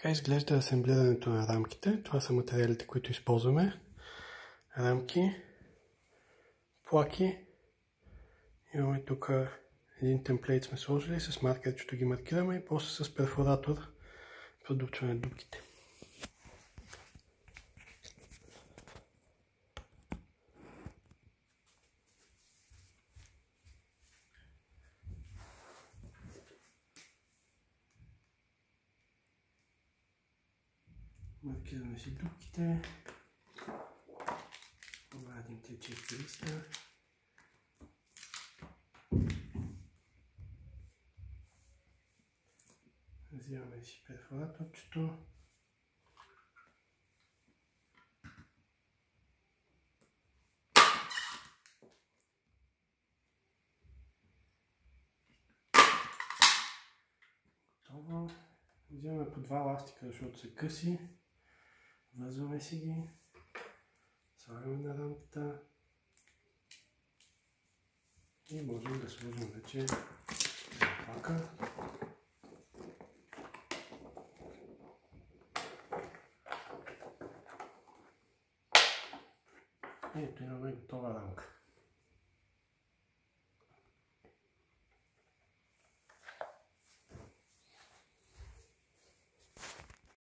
Така изглежда асемблирането на рамките. Това са материалите, които използваме. Рамки, плаки. Имаме тук един темплейт сме сложили с маркер, чето ги маркираме и после с перфоратор продупчваме дупките. Маркираме си дупките. Вадим те чисти листа. Взимаме си перфораторчето. Готово. Взимаме по два ластика, защото са къси. Вързваме си ги. Слагаме на рамката. И можем да сложим вече пака. Ето имаме готова рамка.